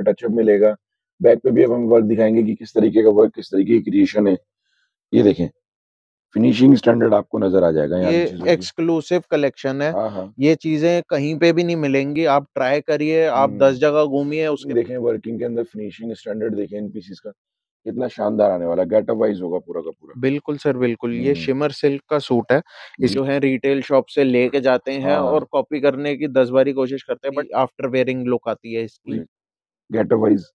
का टचअप मिलेगा। बैक पे भी अब हम वर्क दिखाएँगे कि किस तरीके का वर्क किस तरीके की क्रिएशन है। ये देखें फिनिशिंग स्टैंडर्ड आपको नज़र आ जाएगा ये एक्सक्लूसिव कलेक्शन है। हाँ हाँ। ये चीज़ें कहीं पे भी नहीं मिलेंगी। आप ट्राई करिए आप हम्म। दस जगह घूमिए उसके देखें वर्किंग के अंदर फिनिशिंग स्टैंडर्ड देखें इन पीसीस का। कितना शानदार आने वाला गेटअप वाइज होगा पूरा का पूरा। बिल्कुल सर बिल्कुल। ये हम्म। शिमर सिल्क का सूट है। इस जो। है रिटेल शॉप से लेके जाते हैं हाँ। और कॉपी करने की दस बारी कोशिश करते हैं बट आफ्टर वेयरिंग लुक आती है इसकी। जी। वाइज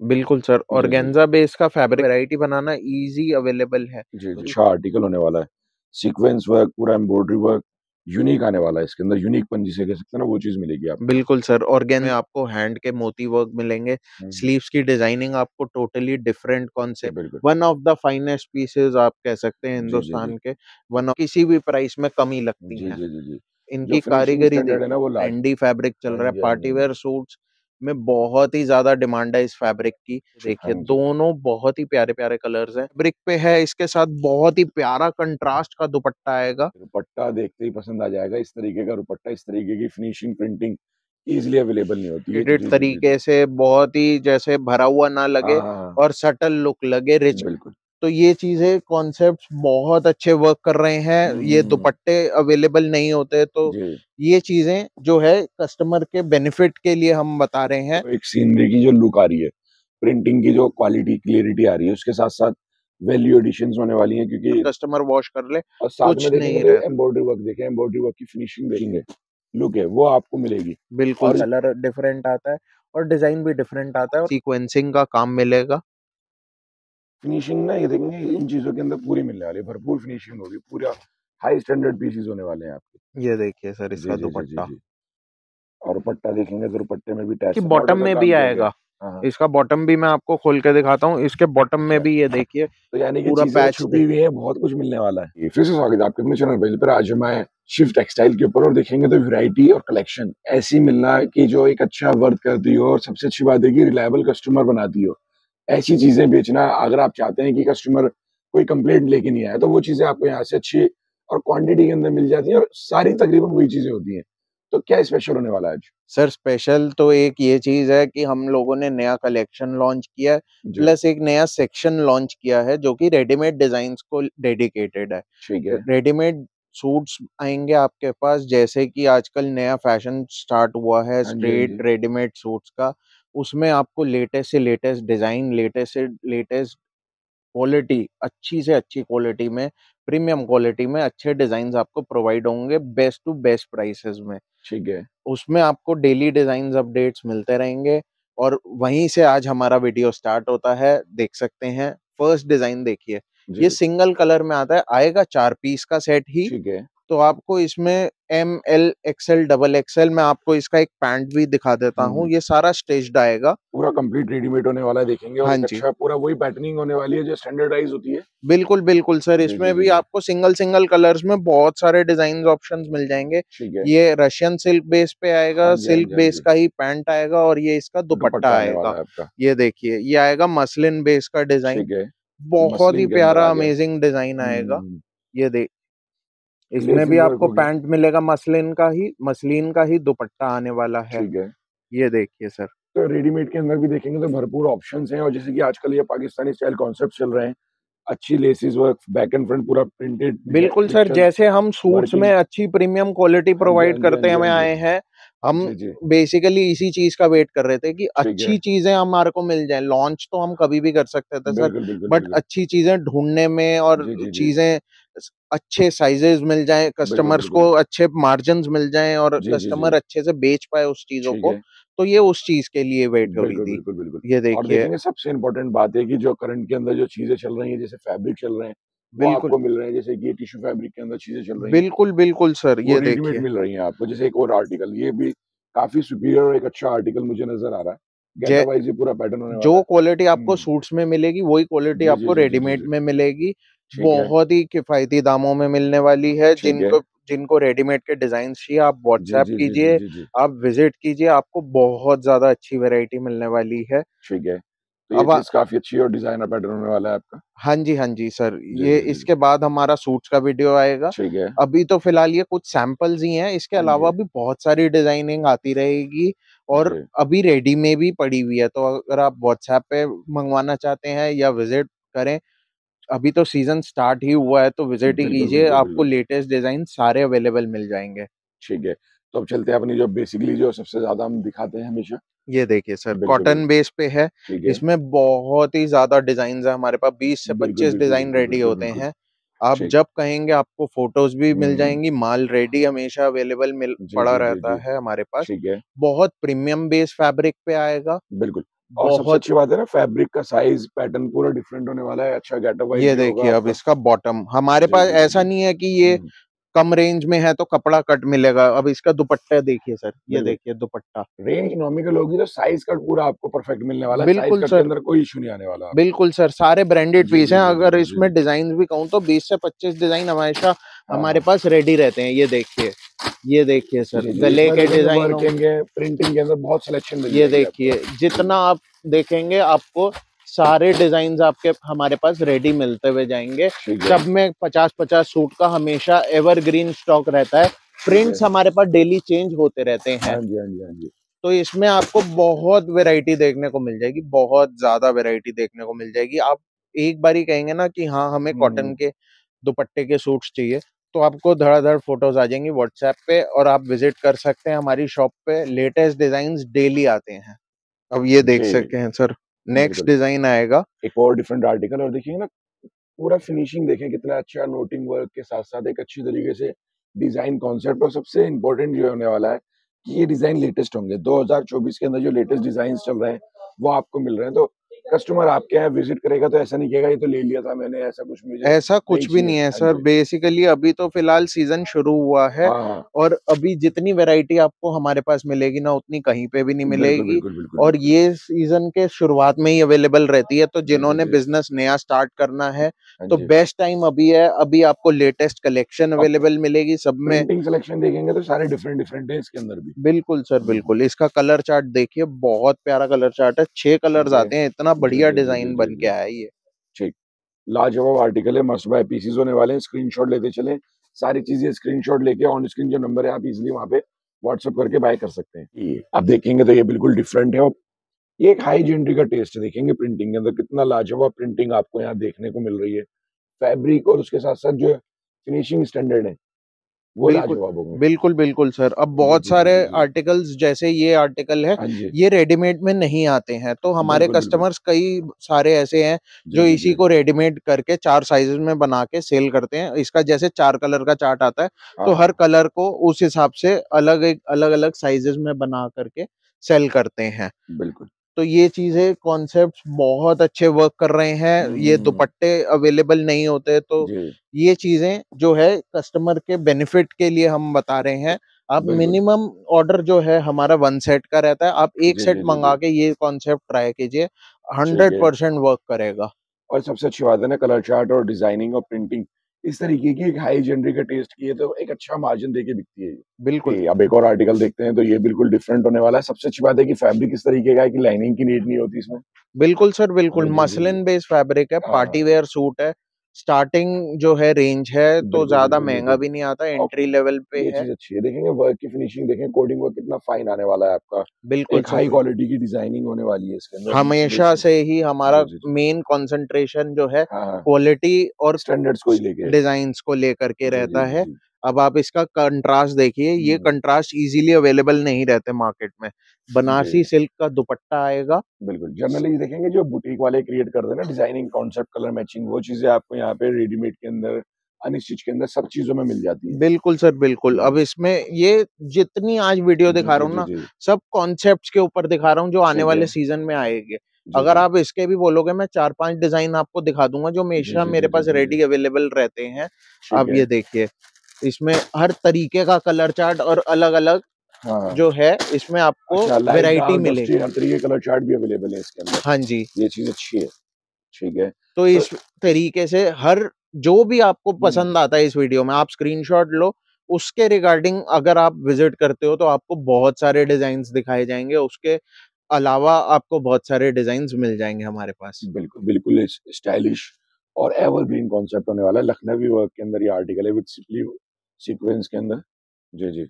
बिल्कुल सर और गेंजा बेस का फैब्रिक वैरायटी बनाना इजी अवेलेबल है। जी जी अच्छा आर्टिकल होने वाला है। सीक्वेंस वर्क पूरा एम्ब्रॉयडरी वर्क यूनिक आने वाला है इसके अंदर यूनिक पन जिसे कह सकते हैं ना वो चीज़ मिलेगी आपको। बिल्कुल सर और गेंद में आपको हैंड के मोती वर्क मिलेंगे। हम्म, स्लीव्स की डिज़ाइनिंग आपको totally different concept one of the finest pieces आप कह सकते हैं हिंदुस्तान के। वन ऑफ़ किसी भी प्राइस में कमी लगती है। जी जी जी। इनकी कारीगरी है ना वो एंडी फैब्रिक चल रहा है जी, हाँ पार्टी वेयर सूट्स में बहुत ही ज़्यादा डिमांड है इस फैब्रिक की। देखिए हाँ दोनों बहुत ही प्यारे प्यारे कलर्स हैं। ब्रिक पे है इसके साथ बहुत ही प्यारा कंट्रास्ट का दुपट्टा आएगा। दुपट्टा देखते ही पसंद आ जाएगा। इस तरीके का दुपट्टा इस तरीके की फिनिशिंग प्रिंटिंग इजिली अवेलेबल नहीं होती है एडिट तरीके से बहुत ही जैसे भरा हुआ ना लगे हाँ, हाँ, और सटल लुक लगे रिच बिल्कुल। तो ये चीज़ें कॉन्सेप्ट्स बहुत अच्छे वर्क कर रहे हैं। ये हम्म। दुपट्टे अवेलेबल नहीं होते तो ये चीज़ें जो है कस्टमर के बेनिफिट के लिए हम बता रहे हैं। तो एक सीनरी की जो लुक आ रही है। प्रिंटिंग की जो क्वालिटी क्लियरिटी आ रही है उसके साथ साथ वैल्यू एडिशन होने वाली है क्योंकि कस्टमर वॉश कर ले और साथ कुछ में नहीं एम्ब्रॉयडरी वर्क देखें एम्ब्रॉयडरी वर्क की फिनिशिंग देखेंगे। लुक है वो आपको मिलेगी। बिल्कुल कलर डिफरेंट आता है और डिज़ाइन भी डिफरेंट आता है सीक्वेंसिंग का काम मिलेगा। फिनिशिंग ना ये देखेंगे इन चीज़ों के अंदर पूरी मिलने वाली है। भरपूर फिनिशिंग होगी पूरा हाई स्टैंडर्ड पीसेस होने वाले हैं आपके। ये देखिए सर इसका दुपट्टा। और दुपट्टा देखेंगे तो दुपट्टे में भी टैच बॉटम में भी आएगा। हाँ, हाँ। इसका बॉटम भी मैं आपको खोल के दिखाता हूँ इसके बॉटम में भी ये देखिए तो यानी कि पूरा पैच छुपी हुई है बहुत कुछ मिलने वाला है। ये फिर से स्वागत है आपके अपने चैनल पे पर आज हम आए शिफ्ट टेक्सटाइल के ऊपर और देखेंगे तो वैरायटी और कलेक्शन ऐसी मिलना कि जो एक अच्छा वर्क करती हो और सबसे अच्छी बात है कि रिलायबल कस्टमर बनाती हो। ऐसी चीज़ें बेचना अगर आप चाहते हैं कि कस्टमर कोई कंप्लेंट लेके नहीं आया तो वो चीज़ें आपको यहाँ से अच्छी और क्वांटिटी के अंदर मिल जाती है और सारी तकरीबन वही चीज़ें होती हैं। तो क्या स्पेशल होने वाला है आज? सर स्पेशल तो एक ये चीज़ है कि हम लोगों ने नया कलेक्शन लॉन्च किया है प्लस एक नया सेक्शन लॉन्च किया है जो कि रेडीमेड डिज़ाइन को डेडिकेटेड है। ठीक है। रेडीमेड सूट्स आएँगे आपके पास जैसे कि आजकल नया फ़ैशन स्टार्ट हुआ है स्ट्रेट रेडीमेड सूट्स का। उसमें आपको लेटेस्ट से लेटेस्ट डिज़ाइन लेटेस्ट से लेटेस्ट क्वालिटी अच्छी से अच्छी क्वालिटी में प्रीमियम क्वालिटी में अच्छे डिज़ाइन आपको प्रोवाइड होंगे बेस्ट टू बेस्ट प्राइसेस में। ठीक है। उसमें आपको डेली डिज़ाइन अपडेट्स मिलते रहेंगे और वहीं से आज हमारा वीडियो स्टार्ट होता है देख सकते हैं। फ़र्स्ट डिज़ाइन देखिए ये सिंगल कलर में आता है आएगा चार पीस का सेट ही। ठीक है। तो आपको इसमें M L XL double XL मैं आपको इसका एक पैंट भी दिखा देता हूँ। हम्म। ये सारा स्टेज्ड आएगा। पूरा कंप्लीट रेडीमेड होने वाला है देखेंगे। हाँ जी। अच्छा पूरा वही पैटर्निंग होने वाली है जो स्टैंडर्डाइज होती है। बिल्कुल बिल्कुल सर इसमें भी आपको सिंगल सिंगल कलर्स में बहुत सारे डिज़ाइन ऑप्शन मिल जाएँगे। ये रशियन सिल्क बेस पे आएगा हाँ जी, हाँ सिल्क हाँ बेस का ही पैंट आएगा और ये इसका दुपट्टा आएगा। ये देखिए ये आएगा मसलिन बेस का डिज़ाइन बहुत ही प्यारा अमेजिंग डिज़ाइन आएगा। हम्म, ये देख इसमें भी आपको पैंट मिलेगा मसलिन का ही मसलिन का ही दुपट्टा आने वाला है। ठीक है। ये देखिए सर। तो रेडीमेड के अंदर भी देखेंगे तो भरपूर ऑप्शंस हैं और जैसे कि आजकल ये पाकिस्तानी स्टाइल कॉन्सेप्ट चल रहे हैं। अच्छी laces work back and front पूरा प्रिंटेड बिल्कुल सर जैसे हम सूट्स में अच्छी प्रीमियम क्वालिटी हाँ प्रोवाइड करते हाँ जी, हमें हाँ आए हैं हम बेसिकली इसी चीज़ का वेट कर रहे थे कि अच्छी चीज़ें हमारे को मिल जाए। लॉन्च तो हम कभी भी कर सकते थे सर बट अच्छी चीज़ें ढूँढने में और। चीज़ें अच्छे साइजेस मिल जाएँ कस्टमर्स को अच्छे मार्जिन मिल जाएँ और कस्टमर। अच्छे से बेच पाए उस चीज़ों को तो ये उस चीज़ के लिए वेट हो रही थी। बिल्कुल बिल्कुल। ये देखिए सबसे इम्पोर्टेंट बात है कि जो करंट के अंदर जो चीज़ें चल रही है जैसे फैब्रिक चल रहे हैं बिल्कुल। आपको मिल रहे हैं जैसे कि ये टिश्यू फैब्रिक के अंदर चीज़ें चल रही हैं। बिल्कुल बिल्कुल सर ये देखिए। मिल रही हैं आपको जैसे एक और आर्टिकल ये भी काफ़ी सुपीरियर और एक अच्छा आर्टिकल मुझे नज़र आ रहा है। पूरा पैटर्न जो क्वालिटी आपको हम्म। सूट्स में मिलेगी वही क्वालिटी आपको रेडीमेड में मिलेगी। बहुत ही किफायती दामों में मिलने वाली है जिनको जिनको रेडीमेड के डिज़ाइन चाहिए आप व्हाट्सएप कीजिए आप विज़िट कीजिए आपको बहुत ज़्यादा अच्छी वैरायटी मिलने वाली है। ठीक है। तो अब चीज़ काफ़ी अच्छी और डिज़ाइनर पैटर्न होने वाला है आपका? हाँ जी हाँ जी सर। जी, ये जी। इसके बाद हमारा सूट्स का वीडियो आएगा। ठीक है। अभी तो फ़िलहाल ये कुछ सैंपल्स ही हैं इसके अलावा भी बहुत सारी डिज़ाइनिंग आती रहेगी और अभी रेडी में भी पड़ी हुई है। तो अगर आप व्हाट्सएप पे मंगवाना चाहते हैं या विज़िट करें, अभी तो सीज़न स्टार्ट ही हुआ है तो विज़िट ही कीजिए, आपको लेटेस्ट डिज़ाइन सारे अवेलेबल मिल जाएँगे। ठीक है। तो अब चलते हैं अपनी जो बेसिकली जो सबसे ज़्यादा हम दिखाते हैं हमेशा। ये देखिए सर, कॉटन बेस पे है। इसमें बहुत ही ज़्यादा डिज़ाइन हैं हमारे पास 20 से पच्चीस डिज़ाइन रेडी होते। हैं। आप जब कहेंगे आपको फ़ोटोज़ भी मिल जाएँगी माल रेडी हमेशा अवेलेबल मिल पड़ा रहता है हमारे पास। ठीक है। बहुत प्रीमियम बेस फैब्रिक पे आएगा। बिल्कुल। और सबसे बहुत अच्छी बात है ना फैब्रिक का साइज़, पैटर्न पूरा डिफरेंट होने वाला है। अच्छा गेटअप ये देखिए अब इसका बॉटम, हमारे पास ऐसा नहीं है कि ये हुँ। कम रेंज में है तो कपड़ा कट मिलेगा। अब इसका दुपट्टा देखिए सर, ये देखिए दुपट्टा। रेंज इकोनॉमिकल होगी तो साइज़ कट पूरा आपको परफेक्ट मिलने वाला बिल्कुल सर। अंदर कोई इश्यू नहीं आने वाला बिल्कुल सर, सारे ब्रांडेड पीस हैं। अगर इसमें डिज़ाइन भी कहूँ तो 20 से 25 डिज़ाइन हमेशा हाँ, हमारे। पास रेडी रहते हैं। ये देखिए, ये देखिए सर। गले के डिज़ाइनों प्रिंटिंग के अंदर बहुत सिलेक्शन ये देखिए, जितना आप देखेंगे आपको सारे डिज़ाइन आपके हमारे पास रेडी मिलते हुए जाएँगे सब में 50-50 सूट का हमेशा एवरग्रीन स्टॉक रहता है। प्रिंट्स हमारे पास डेली चेंज होते रहते हैं। हाँ जी, हाँ जी, हाँ जी। तो इसमें आपको बहुत वैरायटी देखने को मिल जाएगी, बहुत ज़्यादा वैरायटी देखने को मिल जाएगी। आप एक बार ही कहेंगे ना कि हाँ, हमें कॉटन के दुपट्टे के सूट्स चाहिए, तो आपको धड़ाधड़ फ़ोटोज़ आ जाएँगी व्हाट्सएप पे और आप विज़िट कर सकते हैं हमारी शॉप पे। लेटेस्ट डिज़ाइन डेली आते हैं। अब ये देख सकते हैं सर, नेक्स्ट डिज़ाइन आएगा। एक और डिफरेंट आर्टिकल और देखिए ना, पूरा फिनिशिंग देखें कितना अच्छा नोटिंग वर्क के साथ-साथ एक अच्छी तरीके से डिज़ाइन कॉन्सेप्ट और सबसे इम्पोर्टेंट जो होने वाला है कि ये डिज़ाइन लेटेस्ट होंगे। 2024 के अंदर जो लेटेस्ट डिज़ाइन चल रहे हैं, वो आपको मिल रहे हैं। तो कस्टमर आपके यहाँ विज़िट करेगा तो ऐसा नहीं कहेगा ये तो ले लिया था मैंने, ऐसा कुछ मुझे ऐसा कुछ भी नहीं है हाँ सर, बेसिकली अभी तो फ़िलहाल सीज़न शुरू हुआ है हाँ, हाँ। और अभी जितनी वैरायटी आपको हमारे पास मिलेगी ना, उतनी कहीं पे भी नहीं मिलेगी बिल्कुल, बिल्कुल, और ये सीज़न के शुरुआत में ही अवेलेबल रहती है। तो जिन्होंने बिज़नेस नया स्टार्ट करना है, तो बेस्ट टाइम अभी है। अभी आपको लेटेस्ट कलेक्शन अवेलेबल मिलेगी सब में। कलेक्शन देखेंगे तो सारे डिफरेंट डिफरेंट है इसके अंदर भी। बिल्कुल सर, बिल्कुल। इसका कलर चार्ट देखिए, बहुत प्यारा कलर चार्ट है। छह कलर आते हैं, इतना बढ़िया डिज़ाइन बन के आया है ये। ठीक। लाजवाब आर्टिकल है, मस्ट बाय पीसेस होने वाले हैं। स्क्रीनशॉट लेते चले सारी चीज़ें स्क्रीनशॉट लेके ऑन स्क्रीन जो नंबर है आप इज़िली वहाँ पे व्हाट्सअप करके बाय कर सकते हैं। आप देखेंगे तो ये बिल्कुल डिफरेंट है और ये एक हाई जेनरी का टेस्ट है। देखेंगे प्रिंटिंग के अंदर कितना लाजवाब प्रिंटिंग आपको यहाँ देखने को मिल रही है। फैब्रिक और उसके साथ-साथ जो फिनिशिंग स्टैंडर्ड है, वो बिल्कुल, लाजवाब होंगे। बिल्कुल, बिल्कुल सर। अब बहुत सारे। आर्टिकल्स जैसे ये आर्टिकल है, हाँ ये रेडीमेड में नहीं आते हैं। तो हमारे। कस्टमर्स कई सारे ऐसे हैं, जो इसी को रेडीमेड करके चार साइज़ेज़ में बना के सेल करते हैं। इसका जैसे चार कलर का चार्ट आता है, तो हर हाँ। कलर को उस हिसाब से अलग एक अलग-अलग साइज़ेज़ में बना करके सेल करते हैं। बिल्कुल। तो ये चीज़ें कॉन्सेप्ट बहुत अच्छे वर्क कर रहे हैं। ये हुँ, हुँ। दुपट्टे अवेलेबल नहीं होते, तो ये चीज़ें जो है कस्टमर के बेनिफिट के लिए हम बता रहे हैं। आप मिनिमम ऑर्डर जो है हमारा वन सेट का रहता है। आप एक सेट मँगा। के ये कॉन्सेप्ट ट्राई कीजिए, हंड्रेड परसेंट वर्क करेगा। और सबसे अच्छी बात है ना कलर चार्ट और डिज़ाइनिंग और प्रिंटिंग इस तरीके की एक हाई जेनरी का टेस्ट की है तो एक अच्छा मार्जिन देके बिकती है बिल्कुल। अब एक और आर्टिकल देखते हैं तो ये बिल्कुल डिफरेंट होने वाला है। सबसे अच्छी बात है कि फैब्रिक इस तरीके का है कि लाइनिंग की नीड नहीं होती इसमें। बिल्कुल सर, बिल्कुल। मसलिन बेस्ड फैब्रिक हाँ, पार्टी वेयर सूट है। स्टार्टिंग जो है रेंज है, तो ज़्यादा महँगा भी नहीं आता, एंट्री लेवल पे है। अच्छी है। देखेंगे वर्क की फिनिशिंग देखें, कोडिंग वर्क कितना फाइन आने वाला है आपका। बिल्कुल एक हाई क्वालिटी की डिज़ाइनिंग होने वाली है इसके अंदर। हमेशा से ही हमारा। मेन कंसंट्रेशन जो है हाँ, हाँ। क्वालिटी और स्टैंडर्ड्स को लेकर डिज़ाइन को लेकर के रहता है। अब आप इसका कंट्रास्ट देखिए, ये कंट्रास्ट ईज़िली अवेलेबल नहीं रहते मार्केट में। बनारसी सिल्क का दुपट्टा आएगा। बिल्कुल। जनरली देखेंगे जो बुटीक वाले क्रिएट करते हैं ना डिज़ाइनिंग कॉन्सेप्ट, कलर मैचिंग वो चीज़ें आपको यहाँ पे रेडीमेड के अंदर, अनस्टिच के अंदर सब चीज़ों में मिल जाती हैं। बिल्कुल सर, बिल्कुल। अब इसमें ये जितनी आज वीडियो दिखा रहा हूँ ना, सब कॉन्सेप्ट के ऊपर दिखा रहा हूँ जो आने वाले सीज़न में आएँगे। अगर आप इसके भी बोलोगे मैं 4-5 डिज़ाइन आपको दिखा दूँगा जो हमेशा मेरे पास। रेडी अवेलेबल रहते हैं। आप। ये देखिए, इसमें हर तरीके का कलर चार्ट और अलग-अलग हाँ, हाँ। जो है, इसमें आपको अच्छा डस्टी मिलेगी। हर तरीके कलर चार्ट भी अवेलेबल है इसके अंदर। हाँ जी। ये चीज़ अच्छी है। ठीक है। तो तो इस तरीके से हर जो भी आपको पसंद आता है इस वीडियो में, आप स्क्रीनशॉट लो, उसके रिगार्डिंग अगर आप विज़िट करते हो तो आपको बहुत सारे डिज़ाइन्स दिखाए जाएँगे उसके अलावा आपको बहुत सारे डिज़ाइन्स मिल जाएँगे हमारे पास। बिल्कुल, बिल्कुल स्टाइलिश और एवरग्रीन कॉन्सेप्ट होने वाला लखनवी वर्क के अंदर ये आर्टिकल है विद स्लीव सीक्वेंस के अंदर। जी, जी।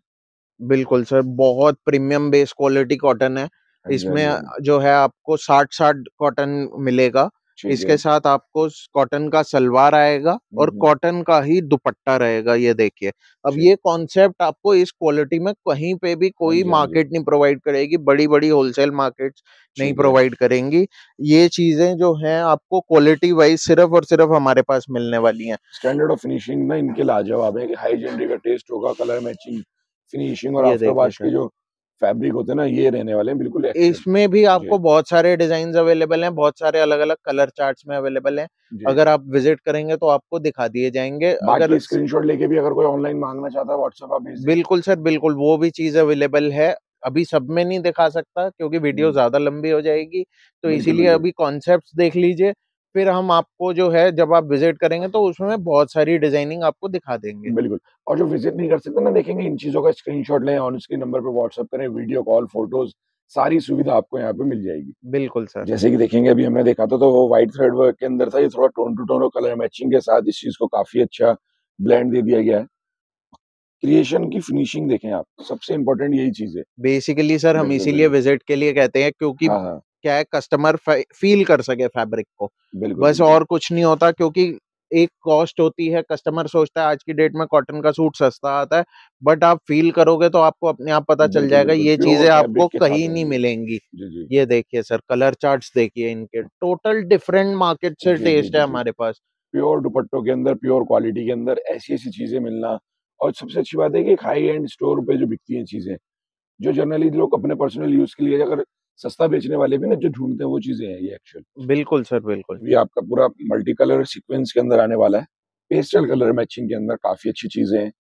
बिल्कुल सर, बहुत प्रीमियम बेस क्वालिटी कॉटन है। हाँ हाँ इसमें हाँ। जो है आपको साठ साठ कॉटन मिलेगा। इसके साथ आपको कॉटन का सलवार आएगा और कॉटन का ही दुपट्टा रहेगा, ये देखिए। अब ये कॉन्सेप्ट आपको इस क्वालिटी में कहीं पे भी हाँ कोई हाँ। मार्केट नहीं प्रोवाइड करेगी, बड़ी-बड़ी होलसेल मार्केट्स नहीं प्रोवाइड करेंगी। ये चीज़ें जो हैं आपको क्वालिटी वाइज़ सिर्फ़ और सिर्फ़ हमारे पास मिलने वाली हैं। स्टैंडर्ड ऑफ़ फिनिशिंग ना इनके लाजवाब है हाई जेनरी का टेस्ट होगा, कलर मैचिंग, फिनिशिंग और आफ्टर वॉश के। जो फैब्रिक होते हैं ना, ये रहने वाले हैं बिल्कुल इसमें भी आपको बहुत सारे डिज़ाइन अवेलेबल हैं, बहुत सारे अलग-अलग कलर चार्ट्स में अवेलेबल हैं। अगर आप विज़िट करेंगे तो आपको दिखा दिए जाएँगे अगर स्क्रीनशॉट लेके भी अगर कोई ऑनलाइन मांगना चाहता है व्हाट्सएप आप बिल्कुल सर, बिल्कुल, वो भी चीज़ अवेलेबल है। अभी सब में नहीं दिखा सकता क्योंकि वीडियो ज़्यादा लंबी हो जाएगी, तो इसीलिए अभी कॉन्सेप्ट देख लीजिए, फिर हम आपको जो है जब आप विज़िट करेंगे तो उसमें बहुत सारी डिज़ाइनिंग आपको दिखा देंगे। बिल्कुल और जो विज़िट नहीं कर सकते ना देखेंगे इन चीज़ों का स्क्रीनशॉट लें ऑन स्क्रीन नंबर पर व्हाट्सएप करें, वीडियो कॉल, फ़ोटोज़ सारी सुविधा आपको यहाँ पे मिल जाएगी। बिल्कुल सर। जैसे कि देखेंगे अभी हमने देखा था तो वो व्हाइट थ्रेड वर्क के अंदर था, ये थोड़ा टोन टू टोन और कलर मैचिंग के साथ इस चीज़ को काफ़ी अच्छा ब्लेंड दे दिया गया है। क्रिएशन की फिनिशिंग देखें आप, सबसे इम्पोर्टेंट यही चीज़ है। बेसिकली सर हम इसीलिए विज़िट के लिए कहते हैं क्योंकि हाँ, हाँ। क्या है कस्टमर फ़ील कर सके फैब्रिक को। बस। और कुछ नहीं होता क्योंकि एक कॉस्ट होती है, कस्टमर सोचता है आज की डेट में कॉटन का सूट सस्ता आता है, बट आप फ़ील करोगे तो आपको अपने आप पता चल जाएगा ये चीज़ें आपको कहीं नहीं मिलेंगी। ये देखिए सर कलर चार्ट्स देखिए इनके, टोटल डिफरेंट मार्केट से टेस्ट है हमारे पास। प्योर दुपट्टों के अंदर, प्योर क्वालिटी के अंदर ऐसी-ऐसी चीज़ें मिलना और सबसे अच्छी बात है कि हाई एंड स्टोर पे जो बिकती हैं चीज़ें, जो जनरली लोग अपने पर्सनल यूज़ के लिए अगर सस्ता बेचने वाले भी ना जो ढूंढते हैं वो चीज़ें हैं ये एक्चुअल। बिल्कुल सर, बिल्कुल। ये आपका पूरा मल्टी कलर सीक्वेंस के अंदर आने वाला है। पेस्टल कलर मैचिंग के अंदर काफ़ी अच्छी चीज़ें हैं।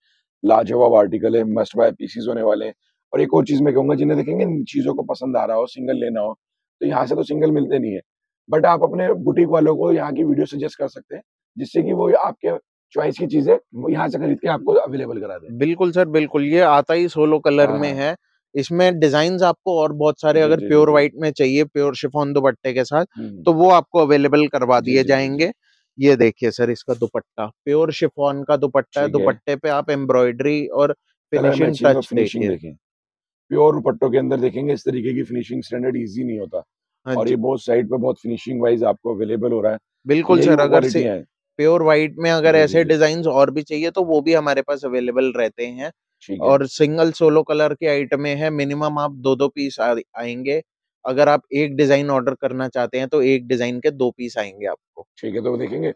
लाजवाब आर्टिकल है, मस्ट बाय पीसेस होने वाले हैं। और एक और चीज़ मैं कहूँगा जिन्हें देखेंगे इन चीज़ों को पसंद आ रहा हो, सिंगल लेना हो, तो यहाँ से तो सिंगल मिलते नहीं है। बट आप अपने बुटीक वालों को यहाँ की वीडियो सजेस्ट कर सकते हैं, जिससे कि वो आपके चॉइस की चीज़ें यहाँ से खरीद के आपको अवेलेबल करा दे बिल्कुल सर, बिल्कुल। ये आता ही सोलो कलर हाँ, में हाँ। इसमें डिज़ाइन आपको और बहुत सारे जी, अगर जी, प्योर व्हाइट में चाहिए, प्योर शिफोन दुपट्टे के साथ। तो वो आपको अवेलेबल करवा दिए। जाएँगे। ये देखिए सर इसका दुपट्टा, प्योर शिफोन का दुपट्टा है, दुपट्टे पे आप एम्ब्रॉयडरी और फिनिशिंग टच देखिए। प्योर दुपट्टों के अंदर देखेंगे इस तरीके की फिनिशिंग स्टैंडर्ड ईज़ी नहीं होता हाँ और ये बहुत साइड पे बहुत फिनिशिंग वाइज़ आपको अवेलेबल हो रहा है। बिल्कुल सर, अगर। प्योर व्हाइट में अगर ऐसे डिज़ाइन और भी चाहिए तो वो भी हमारे पास अवेलेबल रहते हैं। और सिंगल सोलो कलर के आइटमें हैं, मिनिमम आप 2-2 पीस आ आएँगे। अगर आप एक डिज़ाइन ऑर्डर करना चाहते हैं तो एक डिज़ाइन के दो पीस आएँगे आपको। ठीक है, तो देखेंगे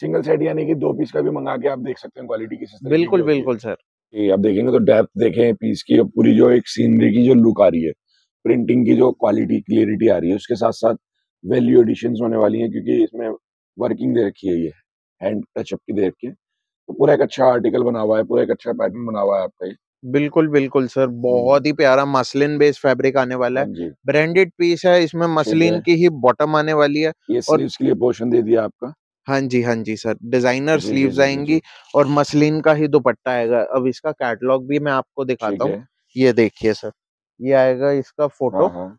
सिंगल सेट यानी कि दो पीस का भी मँगा के आप देख सकते हैं क्वालिटी किस की बिल्कुल, बिल्कुल सर। ये आप देखेंगे तो डेप्थ देखें पीस की और पूरी जो एक सीनरी की जो लुक आ रही है, प्रिंटिंग की जो क्वालिटी, क्लियरिटी आ रही है, उसके साथ-साथ वैल्यू एडिशन होने वाली है क्योंकि इसमें वर्किंग दे रखी है ये, हैंड टचअप की दे रखी है। तो पूरा एक अच्छा आर्टिकल बना हुआ है, पूरा एक अच्छा पैटर्न बना हुआ है आपका ये। बिल्कुल, बिल्कुल सर, बहुत ही प्यारा मसलिन बेस्ड फैब्रिक आने वाला हाँ है। ब्रांडेड पीस है, इसमें मसलिन की ही बॉटम आने वाली है ये और स्लीव्स के लिए पोर्शन दे दिया आपका। हाँ जी, हाँ जी सर। डिज़ाइनर स्लीव्स आएँगी। और मसलिन का ही दुपट्टा आएगा। अब इसका कैटलॉग भी मैं आपको दिखाता हूँ। ये देखिए सर, ये आएगा इसका फ़ोटो। हाँ, हाँ।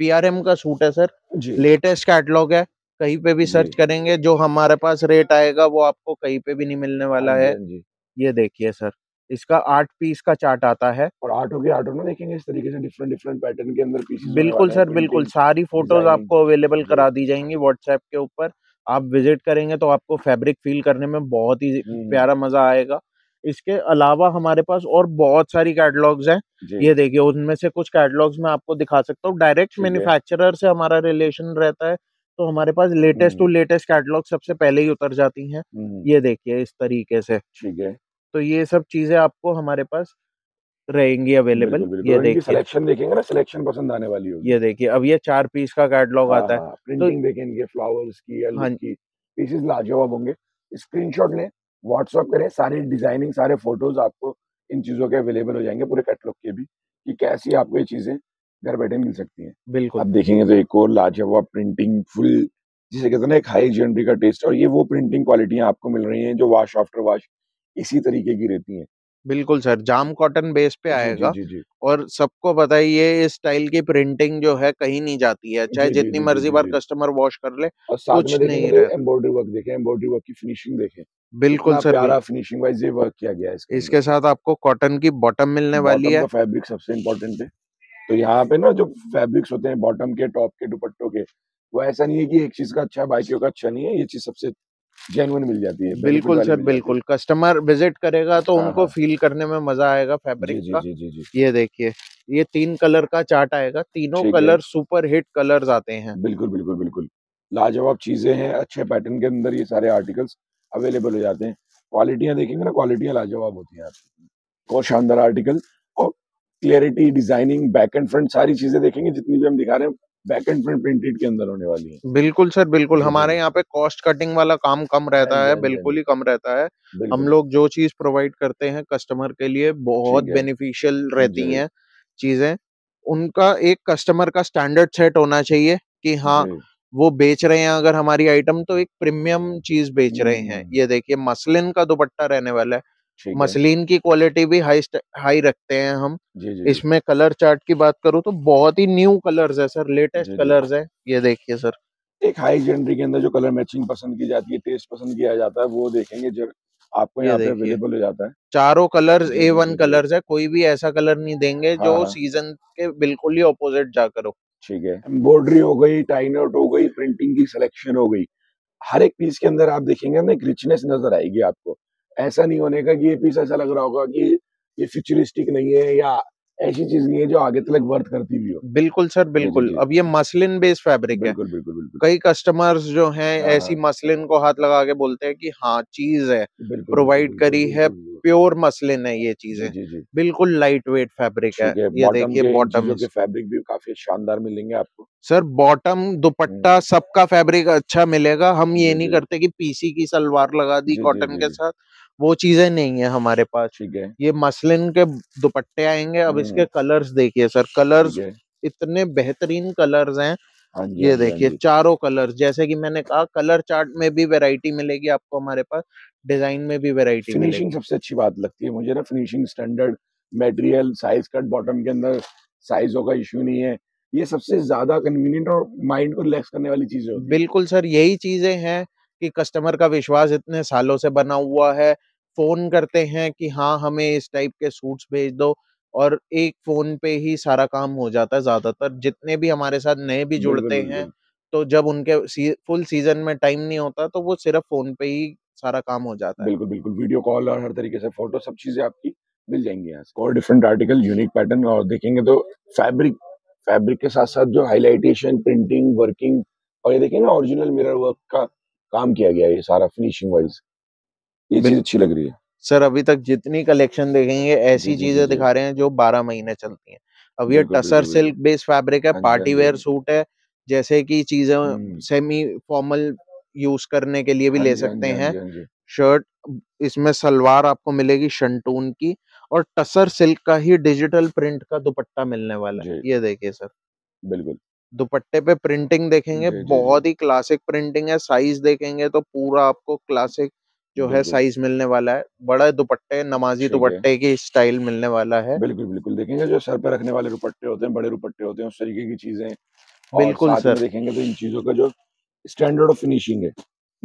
पीआरएम का सूट है सर। लेटेस्ट कैटलॉग है, कहीं पे भी सर्च करेंगे जो हमारे पास रेट आएगा वो आपको कहीं पे भी नहीं मिलने हाँ वाला है। हाँ ये देखिए सर, इसका आठ पीस का चार्ट आता है। और आर्टों के आर्टों ना देखेंगे इस तरीके से डिफरेंट डिफरेंट पैटर्न के अंदर पीसेस बिल्कुल सर, बिल्कुल। सारी फ़ोटोज़ आपको अवेलेबल करा दी जाएँगी व्हाट्सएप के ऊपर। आप विज़िट करेंगे तो आपको फैब्रिक फ़ील करने में बहुत ही हुँ, हुँ। प्यारा मज़ा आएगा। इसके अलावा हमारे पास और बहुत सारी कैटलॉग्स हैं। ये देखिए उनमें से कुछ कैटलॉग्स मैं आपको दिखा सकता हूँ। डायरेक्ट मैन्युफैक्चरर से हमारा रिलेशन रहता है, तो हमारे पास लेटेस्ट टू लेटेस्ट कैटलॉग सबसे पहले ही उतर जाती हैं। हुँ, हुँ। ये देखिए इस तरीके से। ठीक है। तो ये सब चीज़ें आपको हमारे पास रहेंगी अवेलेबल। ये देखिए। सिलेक्शन देखेंगे ना सिलेक्शन पसंद आने वाली होगी। ये देखिए, अब ये चार पीस का कैटलॉग हाँ, आता है। तो प्रिंटिंग देखें फ्लावर्स की हाँ की, पीसेस लाजवाब होंगे। स्क्रीनशॉट लें, व्हाट्सएप करें, सारी डिज़ाइनिंग, सारे फ़ोटोज़ आपको इन चीज़ों के अवेलेबल हो जाएँगे पूरे कैटलॉग के भी, कि कैसी आपको ये चीज़ें घर बैठे मिल सकती हैं। बिल्कुल। आप देखेंगे तो एक और लाजवाब प्रिंटिंग फुल जिसे कहते हैं ना एक हाई जेनरी का टेस्ट और ये वो प्रिंटिंग क्वालिटियाँ आपको मिल रही हैं जो वॉश आफ्टर वॉश इसी तरीके की रहती हैं। बिल्कुल सर, जाम कॉटन बेस पे जी, जी, आएगा जी, जी। और सबको पता है ये इस स्टाइल की प्रिंटिंग जो है कहीं नहीं जाती है, चाहे जितनी मर्ज़ी बार। कस्टमर वॉश कर ले, कुछ नहीं तो रह एम्ब्रॉयडरी वर्क देखें, एम्ब्रॉयडरी वर्क की फिनिशिंग देखें। बिल्कुल सर, प्यारा फिनिशिंग वाइज़ ये वर्क किया गया है इसके इसके साथ आपको कॉटन की बॉटम मिलने वाली है। फैब्रिक सबसे इम्पोर्टेंट है। तो यहाँ पे ना जो फैब्रिक्स होते हैं बॉटम के, टॉप के, दुपट्टों के, वो ऐसा नहीं है कि एक चीज़ का अच्छा है, का अच्छा नहीं है। ये चीज़ सबसे जेन्युइन मिल जाती है, बिल्कुल सर, है। बिल्कुल। कस्टमर विज़िट करेगा तो हाँ, उनको हाँ। फ़ील करने में मज़ा आएगा जी, फैब्रिक जी, का। जी, जी, जी। ये देखिए, ये 3 कलर का चार्ट आएगा, तीनों कलर सुपर हिट कलर्स आते हैं। बिल्कुल, बिल्कुल, बिल्कुल। लाजवाब चीज़ें हैं, अच्छे पैटर्न के अंदर ये सारे आर्टिकल्स अवेलेबल हो जाते हैं। क्वालिटियाँ देखेंगे ना, क्वालिटियाँ लाजवाब होती हैं आपकी। बहुत शानदार आर्टिकल और clarity, designing, back and front सारी चीज़ें देखेंगे जितनी भी हम दिखा रहे हैं, बैक एंड फ्रंट प्रिंटेड के अंदर होने वाली हैं। बिल्कुल सर, बिल्कुल। हमारे यहाँ पे कॉस्ट कटिंग वाला काम कम रहता है, बिल्कुल ही कम रहता है। हम लोग जो चीज़ प्रोवाइड करते हैं कस्टमर के लिए बहुत बेनिफिशियल रहती। हैं चीज़ें। उनका एक कस्टमर का स्टैंडर्ड सेट होना चाहिए कि हाँ, वो बेच रहे हैं अगर हमारी आइटम तो एक प्रीमियम चीज़ बेच रहे हैं। ये देखिए मसलिन का दुपट्टा रहने वाला है। है। मसलिन की क्वालिटी भी हाई हाई रखते हैं हम। जी, जी। इसमें कलर चार्ट की बात करूँ तो बहुत ही न्यू कलर्स है सर, लेटेस्ट। कलर्स हैं। ये देखिए सर। एक हाई जेनरी के अंदर जो कलर मैचिंग पसंद की जाती है, टेस्ट पसंद किया जाता है, वो देखेंगे जो आपको यहाँ पे अवेलेबल हो जाता है। चारों कलर्स ए वन ए1 जी, जी। कलर्स है, कोई भी ऐसा कलर नहीं देंगे हाँ, जो हाँ। सीज़न के बिल्कुल ही ऑपोज़िट जाकर हो। ठीक है। एम्ब्रॉयडरी हो गई, टाई नॉट हो गई, प्रिंटिंग की सिलेक्शन हो गई। हर एक पीस के अंदर आप देखेंगे ना एक रिचनेस नज़र आएगी आपको। ऐसा नहीं होने का कि ये पीस ऐसा लग रहा होगा कि ये फ्यूचरिस्टिक नहीं है या ऐसी चीज़ नहीं है जो आगे तक वर्थ करती भी हो। बिल्कुल सर, बिल्कुल। अब ये मसलिन बेस्ड फैब्रिक है। बिल्कुल, बिल्कुल, बिल्कुल। कई कस्टमर्स जो हैं हाँ, ऐसी। मसलिन को हाथ लगा के बोलते हैं कि हाँ, चीज़ है, प्रोवाइड करी है, प्योर मसलिन है ये चीज़ें। बिल्कुल लाइट वेट फैब्रिक है। ये बॉटम देखिए इन के फैब्रिक भी काफ़ी शानदार मिलेंगे आपको। सर बॉटम, दुपट्टा सबका फैब्रिक अच्छा मिलेगा। हम ये नहीं करते कि पीसी की सलवार लगा दी कॉटन के साथ, वो चीज़ें नहीं है हमारे पास। ठीक है। ये मसलिन के दुपट्टे आएँगे अब इसके हुँ। कलर्स देखिए सर, कलर्स। इतने बेहतरीन कलर्स हैं। हाँ ये हाँ हाँ देखिए। चारों कलर्स जैसे कि मैंने कहा कलर चार्ट में भी वैरायटी मिलेगी आपको हमारे पास, डिज़ाइन में भी वैरायटी फिनिशिंग सबसे अच्छी बात लगती है मुझे ना finishing standard, material, size cut bottom के अंदर साइज़ों का इश्यू नहीं है। ये सबसे ज़्यादा कन्वीनियंट और माइंड को रिलैक्स करने वाली चीज़ें हैं। बिल्कुल सर, यही चीज़ें हैं कि कस्टमर का विश्वास इतने सालों से बना हुआ है। फ़ोन करते हैं कि हाँ, हमें इस टाइप के सूट्स भेज दो और एक फ़ोन पे ही सारा काम हो जाता है ज़्यादातर। जितने भी हमारे साथ नए भी जुड़ते हैं, तो जब उनके सी फुल सीज़न में टाइम नहीं होता, तो वो सिर्फ़ फ़ोन पे ही सारा काम हो जाता है। बिल्कुल, बिल्कुल। वीडियो कॉल और हर तरीके से फ़ोटो सब चीज़ें आपकी मिल जाएँगी यहाँ और डिफरेंट आर्टिकल, यूनिक पैटर्न और देखेंगे तो फैब्रिक फैब्रिक के साथ-साथ जो हाइलाइटेशन, प्रिंटिंग, वर्किंग और ये देखिए ना ओरिजिनल मिरर वर्क का काम किया गया है ये सारा फिनिशिंग वाइज़। ये चीज़ अच्छी लग रही है। सर अभी तक जितनी कलेक्शन देखेंगे ऐसी चीज़ें दिखा रहे हैं जो 12 महीने चलती हैं। अब ये टसर सिल्क। बेस्ड फैब्रिक है, पार्टी वेयर सूट है, जैसे कि चीज़ें सेमी फॉर्मल यूज़ करने के लिए भी हाँ ले हाँ सकते हाँ हैं। शर्ट इसमें सलवार आपको मिलेगी शंटून की और टसर सिल्क का ही डिजिटल प्रिंट का दुपट्टा मिलने वाला है। ये देखिए सर। बिल्कुल। दुपट्टे पे प्रिंटिंग देखेंगे, जी, जी। बहुत ही क्लासिक प्रिंटिंग है, साइज़ देखेंगे तो पूरा आपको क्लासिक जो है साइज़ मिलने वाला है। बड़ा दुपट्टे, नमाज़ी दुपट्टे की स्टाइल मिलने वाला है। बिल्कुल, बिल्कुल। देखेंगे जो सर पे रखने वाले दुपट्टे होते हैं, बड़े दुपट्टे होते हैं, उस तरीके की चीज़ें बिल्कुल सर। देखेंगे तो इन चीज़ों का जो स्टैंडर्ड ऑफ़ फिनिशिंग है,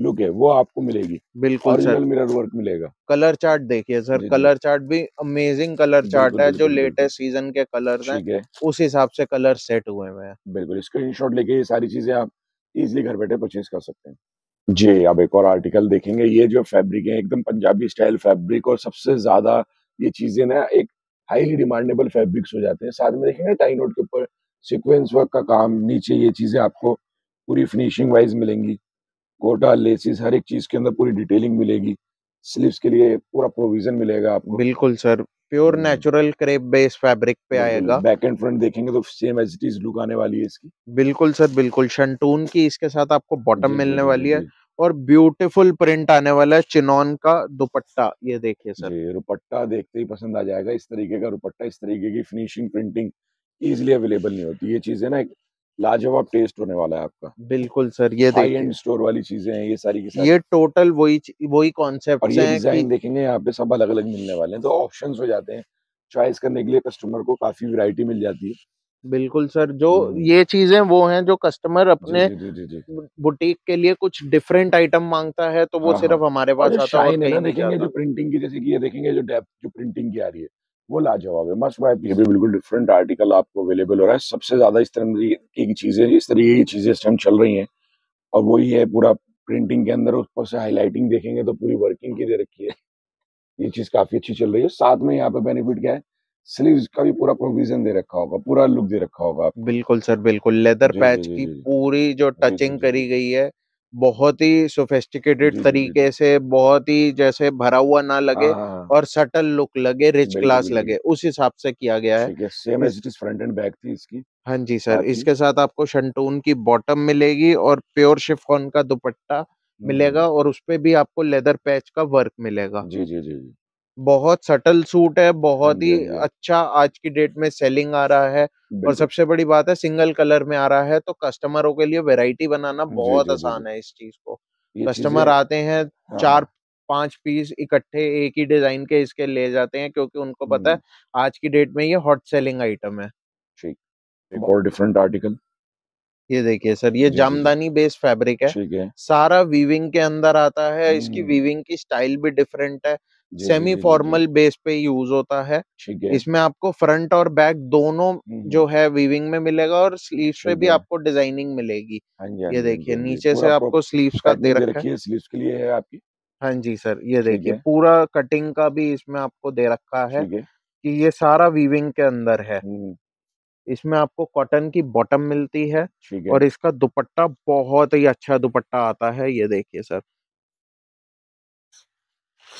लुक है, वो आपको मिलेगी। बिल्कुल सर। मिरर वर्क मिलेगा। कलर चार्ट देखिए सर। कलर चार्ट भी अमेज़िंग कलर चार्ट है, जो। लेटेस्ट सीज़न के कलर्स हैं, है। उस हिसाब से कलर सेट हुए हुए हैं। बिल्कुल, स्क्रीनशॉट लेके ये सारी चीज़ें आप ईज़िली घर बैठे परचेज़ कर सकते हैं। जी, अब एक और आर्टिकल देखेंगे, ये जो फैब्रिक है एकदम पंजाबी स्टाइल फैब्रिक और सबसे ज़्यादा ये चीज़ें ना एक हाईली डिमांडेबल फैब्रिक्स हो जाते हैं। साथ में देखेंगे टाई नॉट के ऊपर सीक्वेंस वर्क का काम, नीचे ये चीज़ें आपको पूरी फिनिशिंग वाइज़ मिलेंगी। कोटा, लेसिस हर एक चीज़ के अंदर पूरी डिटेलिंग मिलेगी। स्लीव्स के लिए पूरा प्रोविज़न मिलेगा आपको। बिल्कुल sir, pure natural crepe based fabric पे आएगा। बैक एंड फ्रंट देखेंगे तो same as it is look आने वाली है इसकी। बिल्कुल सर, बिल्कुल। शंटून की इसके साथ आपको बॉटम मिलने वाली है और ब्यूटीफुल प्रिंट आने वाला है चिनॉन का दुपट्टा। ये देखिए सर। दुपट्टा देखते ही पसंद आ जाएगा। इस तरीके का दुपट्टा, इस तरीके की फिनिशिंग, प्रिंटिंग इजिली अवेलेबल नहीं होती। ये चीज़ है ना लाजवाब टेस्ट होने वाला है आपका। बिल्कुल सर ये हाई एंड स्टोर वाली चीज़ें हैं ये सारी की सारी। ये टोटल वही वही और कॉन्सेप्ट ये डिज़ाइन देखेंगे यहाँ पे सब अलग अलग मिलने वाले हैं तो ऑप्शंस हो जाते हैं। चॉइस करने के लिए कस्टमर को काफ़ी वैरायटी मिल जाती है। बिल्कुल सर जो हम्म। ये चीज़ें वो हैं जो कस्टमर अपने जी जी जी जी बुटीक के लिए कुछ डिफरेंट आइटम माँगता है तो वो हाँ, सिर्फ़ हाँ। हमारे पास आता है देखेंगे जो प्रिंटिंग की जैसे कि ये देखेंगे जो डेप्थ जो प्रिंटिंग की आ रही है। वो लाजवाब है। मस्ट बाय ये भी बिल्कुल डिफरेंट आर्टिकल आपको अवेलेबल हो रहा है। सबसे ज़्यादा इस तरह की चीज़ें इस तरह की चीज़ें इस टाइम चल रही हैं। और वही है पूरा प्रिंटिंग के अंदर ऊपर से हाईलाइटिंग देखेंगे तो पूरी वर्किंग की दे रखी है। ये चीज़ काफ़ी अच्छी चल रही है। साथ में यहाँ पे बेनिफिट क्या है? स्लीव्स का भी पूरा प्रोविज़न दे रखा होगा पूरा लुक दे रखा होगा बिल्कुल सर बिल्कुल। लेदर पैच की। पूरी जी, टचिंग करी गई है बहुत ही सोफिस्टिकेटेड तरीके से बहुत ही जैसे भरा हुआ ना लगे हाँ हाँ। और सटल लुक लगे रिच क्लास लगे उस हिसाब से किया गया है। Same as it is front and back थी इसकी। हाँ जी सर इसके साथ आपको शंटून की बॉटम मिलेगी और प्योर शिफॉन का दुपट्टा हम्म, मिलेगा और उसपे भी आपको लेदर पैच का वर्क मिलेगा। जी जी जी जी। बहुत सटल सूट है हाँ बहुत ही हाँ अच्छा आज की डेट में सेलिंग आ रहा है और सबसे बड़ी बात है सिंगल कलर में आ रहा है तो कस्टमरों के लिए वैरायटी बनाना बहुत आसान है इस चीज़ को। कस्टमर आते हैं हाँ चार हाँ। पाँच पीस इकट्ठे एक ही डिज़ाइन के इसके ले जाते हैं क्योंकि उनको पता है आज की डेट में ये हॉट सेलिंग आइटम है। ठीक एक और डिफरेंट आर्टिकल ये देखिए सर ये जामदानी बेस्ड फैब्रिक है। है। सारा वीविंग के अंदर आता है इसकी वीविंग की स्टाइल भी डिफरेंट है। सेमी फॉर्मल बेस पे यूज़ होता है। इसमें आपको फ्रंट और बैक दोनों जो है वीविंग में मिलेगा और स्लीव्स पे भी आपको डिज़ाइनिंग मिलेगी। हाँ हाँ ये हाँ देखिए नीचे से आपको स्लीव्स का दे रखा है स्लीव्स के लिए है आपकी? हाँ जी सर ये देखिए पूरा कटिंग का भी इसमें आपको दे रखा है कि ये सारा वीविंग के अंदर है। इसमें आपको कॉटन की बॉटम मिलती है। और इसका दुपट्टा बहुत ही अच्छा दुपट्टा आता है ये देखिए सर।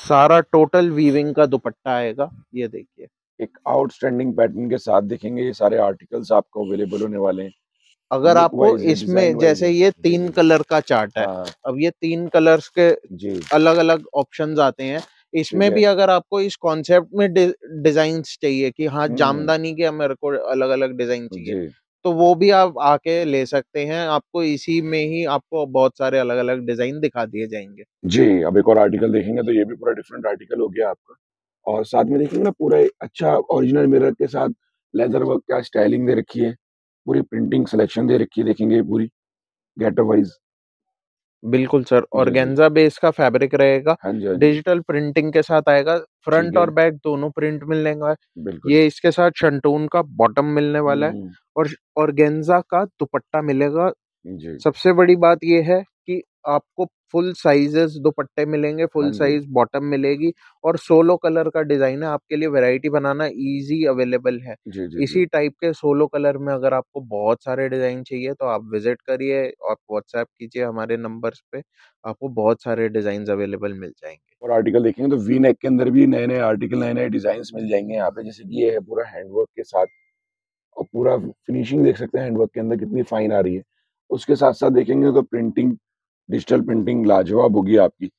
सारा टोटल वीविंग का दुपट्टा आएगा ये देखिए। एक आउटस्टैंडिंग पैटर्न के साथ देखेंगे ये सारे आर्टिकल्स आपको अवेलेबल होने वाले हैं। अगर आपको इसमें जैसे ये तीन कलर का चार्ट है हाँ। अब ये तीन कलर्स के जी। अलग अलग ऑप्शंस आते हैं। इसमें भी अगर आपको इस कॉन्सेप्ट में डिज़ाइन चाहिए कि हाँ हम्म। जामदानी के मेरे को अलग अलग डिज़ाइन चाहिए तो वो भी आप आके ले सकते हैं। आपको इसी में ही आपको बहुत सारे अलग अलग डिज़ाइन दिखा दिए जाएँगे। जी, अब एक और आर्टिकल देखेंगे तो ये भी पूरा डिफरेंट आर्टिकल हो गया आपका। और साथ में देखेंगे ना पूरा अच्छा ओरिजिनल मिरर के साथ लेदर वर्क का स्टाइलिंग दे रखी है। पूरी प्रिंटिंग, सिलेक्शन दे रखी है, देखेंगे पूरी। Getup wise. बिल्कुल सर जी जी ऑर्गेन्जा बेस का फैब्रिक रहेगा हाँ जी हाँ जी। डिजिटल प्रिंटिंग के साथ आएगा ठीक फ्रंट है। और बैक दोनों प्रिंट मिलने वाला है बिल्कुल। ये इसके साथ शंटून का बॉटम मिलने वाला है हम्म। और ऑर्गेन्जा का दुपट्टा मिलेगा। जी। सबसे बड़ी बात ये है कि आपको फुल साइजेस दुपट्टे मिलेंगे हाँ फुल जी। साइज़ बॉटम मिलेगी और सोलो कलर का डिज़ाइन है आपके लिए वैरायटी बनाना इजी अवेलेबल है। जी जी जी। इसी टाइप के सोलो कलर में अगर आपको बहुत सारे डिज़ाइन चाहिए तो आप विज़िट करिए आप व्हाट्सएप कीजिए हमारे नंबर्स पे आपको बहुत सारे डिज़ाइन अवेलेबल मिल जाएँगे। और आर्टिकल देखेंगे तो वी नेक के अंदर भी नए नए आर्टिकल नए नए डिज़ाइन मिल जाएँगे यहाँ पे जैसे कि ये है पूरा हैंडवर्क के साथ और पूरा फिनिशिंग देख सकते हैं हैंडवर्क के अंदर कितनी फाइन आ रही है। उसके साथ साथ देखेंगे तो प्रिंटिंग डिजिटल प्रिंटिंग लाजवाब होगी आपकी।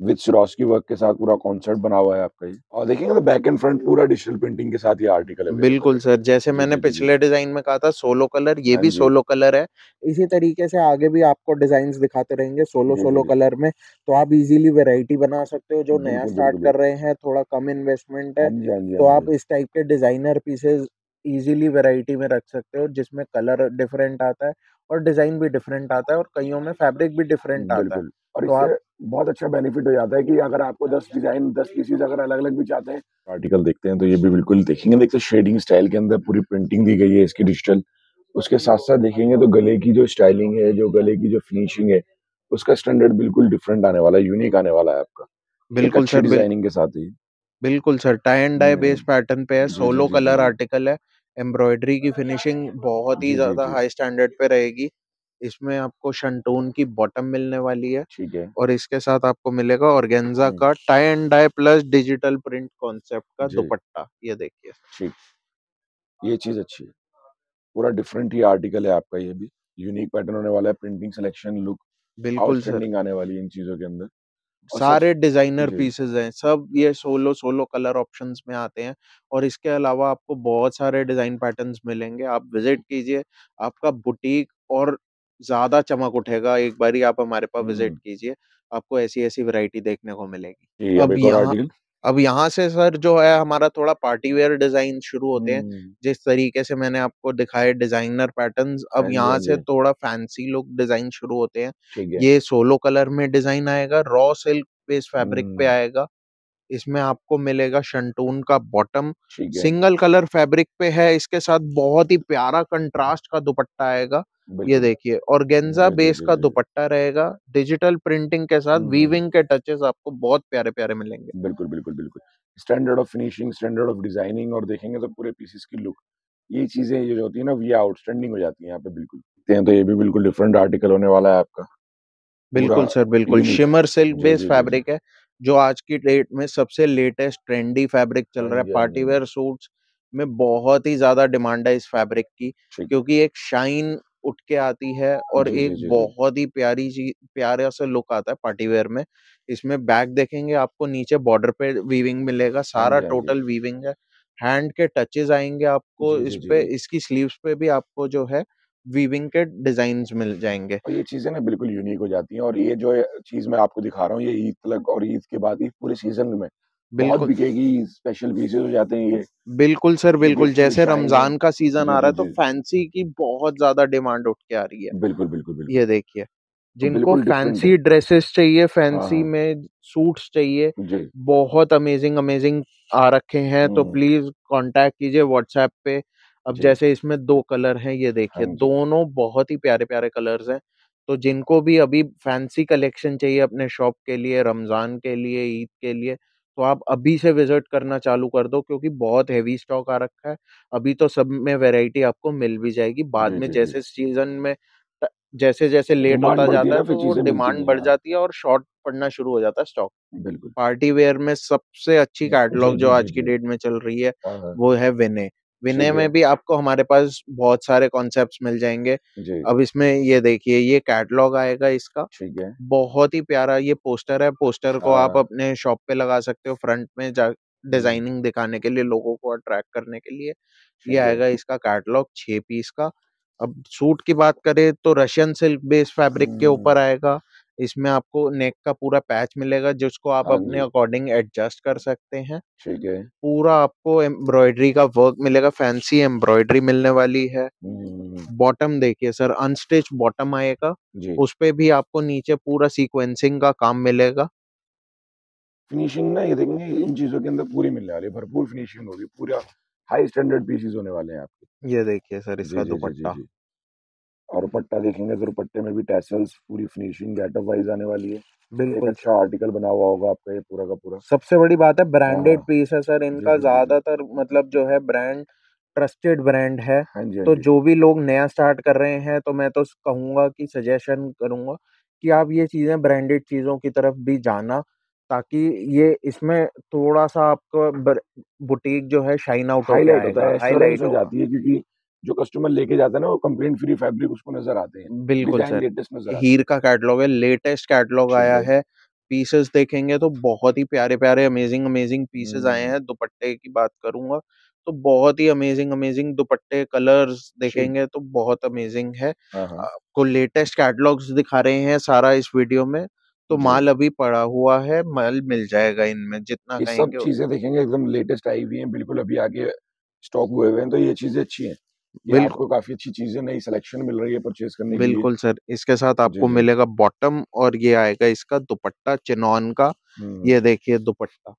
विद सिरोस्की वर्क के साथ पूरा कॉन्सेप्ट बना हुआ है आपका ये। और देखेंगे तो बैक एंड फ्रंट पूरा डिजिटल प्रिंटिंग के साथ ये आर्टिकल अवेलेबल बिल्कुल सर जैसे मैंने पिछले डिज़ाइन में कहा था सोलो कलर ये हाँ भी सोलो कलर है। इसी तरीके से आगे भी आपको डिज़ाइन दिखाते रहेंगे सोलो सोलो कलर में। तो आप इजीली वेराइटी बना सकते हो जो नया स्टार्ट कर रहे हैं थोड़ा कम इन्वेस्टमेंट हाँ है हाँ तो हाँ आप इस टाइप के डिज़ाइनर पीसेस इजीली वैरायटी में रख सकते हो जिसमें कलर डिफरेंट आता है। और डिज़ाइन भी डिफरेंट आता है और कईयों में फैब्रिक भी डिफरेंट आता है। और तो आप बहुत अच्छा बेनिफिट हो जाता है कि अगर आपको 10 डिज़ाइन 10 पीसीज अगर अलग अलग भी चाहते हैं। आर्टिकल देखते हैं तो ये भी बिल्कुल देखेंगे। देखते शेडिंग स्टाइल के अंदर पूरी प्रिंटिंग दी गई है इसकी डिजिटल उसके साथ साथ देखेंगे तो गले की जो स्टाइलिंग है जो गले की जो फिनिशिंग है उसका स्टैंडर्ड बिल्कुल डिफरेंट आने वाला है यूनिक आने वाला है आपका। बिल्कुल सर डिज़ाइनिंग के साथ ही। बिल्कुल sir tie and dye base pattern पे है सोलो कलर आर्टिकल है। एम्ब्रॉयडरी की फिनिशिंग बहुत ही जी जी ज़्यादा हाई स्टैंडर्ड पे रहेगी। इसमें आपको शंटून की बॉटम मिलने वाली है ठीक है। और इसके साथ आपको मिलेगा ऑर्गेन्जा हम्म, का tie and dye plus digital print concept का दुपट्टा ये देखिए। ठीक। ये चीज़ अच्छी है। पूरा डिफरेंट ही आर्टिकल है आपका ये भी। यूनिक पैटर्न होने वाला है प्रिंटिंग सिलेक्शन लुक बिल्कुल आने वाली है इन चीज़ों के अंदर। सारे डिज़ाइनर जी। पीसेस हैं सब ये सोलो सोलो कलर ऑप्शंस में आते हैं और इसके अलावा आपको बहुत सारे डिज़ाइन पैटर्न्स मिलेंगे आप विज़िट कीजिए आपका बुटीक और ज़्यादा चमक उठेगा एक बारी आप हमारे पास विज़िट हम्म। कीजिए आपको ऐसी ऐसी वैरायटी देखने को मिलेगी। जी अब अब यहाँ अब यहाँ से सर जो है हमारा थोड़ा पार्टी वेयर डिज़ाइन शुरू होते हैं हम्म जिस तरीके से मैंने आपको दिखाए डिज़ाइनर पैटर्न्स हाँ अब जी यहाँ हाँ से जी। थोड़ा फैंसी लुक डिज़ाइन शुरू होते हैं। ठीक है। ये सोलो कलर में डिज़ाइन आएगा रॉ सिल्क बेस फैब्रिक पे हम्म आएगा इसमें आपको मिलेगा शंटून का बॉटम ठीक है। सिंगल कलर फैब्रिक पे है इसके साथ बहुत ही प्यारा कंट्रास्ट का दुपट्टा आएगा ये देखिए और गेंजा बेस का दुपट्टा रहेगा डिजिटल प्रिंटिंग के साथ वीविंग के टचेस आपको बहुत प्यारे प्यारे मिलेंगे। बिल्कुल बिल्कुल बिल्कुल। Standard of finishing standard of designing और देखेंगे तो पूरे पीसेस की लुक ये चीज़ें जो होती है ना ये आउटस्टैंडिंग हो जाती है यहाँ पे बिल्कुल। तो ये भी बिल्कुल डिफरेंट आर्टिकल होने वाला है आपका। बिल्कुल सर बिल्कुल। शिमर सिल्क जी बेस जी जी जी। फैब्रिक है जो आज की डेट में सबसे लेटेस्ट ट्रेंडी फैब्रिक चल रहा है। पार्टी वेयर सूट्स में बहुत ही ज़्यादा डिमांड है इस फैब्रिक की क्योंकि एक शाइन उठ के आती है और जी जी एक जी जी बहुत ही प्यारी चीज़ प्यारा सा लुक आता है पार्टी वेयर में। इसमें बैक देखेंगे आपको नीचे बॉर्डर पे वीविंग मिलेगा हाँ सारा जी हाँ जी। टोटल वीविंग है। हैंड के टचेस आएँगे आपको जी इस जी जी पे जी। इसकी स्लीव्स पे भी आपको जो है वीविंग के डिजाइन्स मिल जाएँगे। और ये चीज़ें ना बिल्कुल यूनिक हो जाती हैं और ये जो चीज़ मैं आपको दिखा रहा हूँ ये ईद तक और ईद के बाद ईद पूरे सीज़न में बिल्कुल। बिकेगी स्पेशल पीसेस हो जाते हैं ये। बिल्कुल सर बिल्कुल जैसे रमज़ान का सीज़न आ रहा है तो फैंसी की बहुत ज़्यादा डिमांड उठ के आ रही है। बिल्कुल बिल्कुल बिल्कुल। ये देखिए तो जिनको है। फैंसी ड्रेसेस चाहिए हाँ फैंसी हाँ। में सूट्स चाहिए बहुत अमेजिंग अमेजिंग आ रखे हैं तो हम्म। प्लीज़ कांटेक्ट कीजिए व्हाट्सएप पे। अब जैसे इसमें दो कलर हैं ये हाँ देखिए जी। दोनों बहुत ही प्यारे प्यारे कलर्स हैं। तो जिनको भी अभी फैंसी कलेक्शन चाहिए अपने शॉप के लिए रमज़ान के लिए ईद के लिए तो आप अभी से विज़िट करना चालू कर दो क्योंकि बहुत हेवी स्टॉक आ रखा है। अभी तो सब में वैरायटी आपको मिल भी जाएगी बाद में जैसे सीज़न में ट- जैसे जैसे लेट डिमांड होता बढ़ती है जाता ना है फिर तो वो चीज़ें मिलती डिमांड नहीं बढ़ हाँ। जाती है और शॉर्ट पड़ना शुरू हो जाता है स्टॉक। बिल्कुल। पार्टी वेयर में सबसे अच्छी जी कैटलॉग जो जी जी आज की जी। डेट में चल रही है हाँ हाँ। वो है विनय। विनय में भी आपको हमारे पास बहुत सारे कॉन्सेप्ट्स मिल जाएँगे। अब इसमें ये देखिए ये कैटलॉग आएगा इसका। ठीक है। बहुत ही प्यारा ये पोस्टर है। पोस्टर को आप हाँ। अपने शॉप पे लगा सकते हो फ्रंट में जा हम्म डिज़ाइनिंग दिखाने के लिए लोगों को अट्रैक्ट करने के लिए। ये आएगा इसका कैटलॉग छह पीस का। अब सूट की बात करें तो रशियन सिल्क बेस फैब्रिक के हम्म। ऊपर आएगा। इसमें आपको नेक का पूरा पैच मिलेगा जिसको आप हाँ अपने जी। अकॉर्डिंग एडजस्ट कर सकते हैं। ठीक है। पूरा आपको एम्ब्रॉयडरी का वर्क मिलेगा फैंसी एम्ब्रॉयडरी मिलने वाली है। हम्म बॉटम देखिए सर अनस्टिच बॉटम आएगा जी। उस पे भी आपको नीचे पूरा सीक्वेंसिंग का काम मिलेगा। फिनिशिंग ना ये देखेंगे इन चीज़ों के अंदर पूरी मिलने वाली है भरपूर फिनिशिंग होगी पूरा हाई स्टैंडर्ड पीसेस होने वाले हैं आपके। ये देखिए सर जी इसका जी जी जी दुपट्टा। जी। और दुपट्टा देखेंगे तो दुपट्टे में भी टैसल्स पूरी फिनिशिंग गेटअप वाइज आने वाली है। बिल्कुल। अच्छा आर्टिकल बना हुआ होगा आपका ये पूरा का पूरा। सबसे बड़ी बात है ब्रांडेड हाँ। पीस है सर इनका ज़्यादातर मतलब जो है ब्रांड ट्रस्टेड ब्रांड है। हाँ हाँ तो जी। भी लोग नया स्टार्ट कर रहे हैं तो मैं तो कहूँगा कि सजेशन करूँगा कि आप ये चीज़ें ब्रांडेड चीज़ों की तरफ़ भी जाना ताकि ये इसमें थोड़ा सा आपका बुटीक जो है शाइन आउट हाईलाइट होता है हाईलाइट हो जाती है क्योंकि जो कस्टमर लेके जाता है ना वो कंप्लेंट फ्री फैब्रिक उसको नज़र आते हैं। बिल्कुल सर। लेटेस्ट नज़र हीर का कैटलॉग है लेटेस्ट कैटलॉग आया है। पीसेस देखेंगे तो बहुत ही प्यारे प्यारे अमेजिंग अमेजिंग पीसेस आए हम्म। हैं। दुपट्टे की बात करूँगा तो बहुत ही अमेजिंग अमेजिंग दुपट्टे कलर्स देखेंगे तो बहुत अमेजिंग है। हाँ हाँ। आपको लेटेस्ट कैटलॉग्स दिखा रहे हैं सारा इस वीडियो में तो माल अभी पड़ा हुआ है माल मिल जाएगा इनमें जितना सब चीज़ें देखेंगे एकदम लेटेस्ट आई हुई हैं बिल्कुल अभी आगे स्टॉक हुए हुए हैं तो ये चीज़ें अच्छी हैं। बिल्कुल काफ़ी अच्छी चीज़ें नई सिलेक्शन मिल रही है परचेज करने के लिए। बिल्कुल सर इसके साथ जी आपको जी। मिलेगा बॉटम और ये आएगा इसका दुपट्टा चिनॉन का। हम्म। ये देखिए दुपट्टा।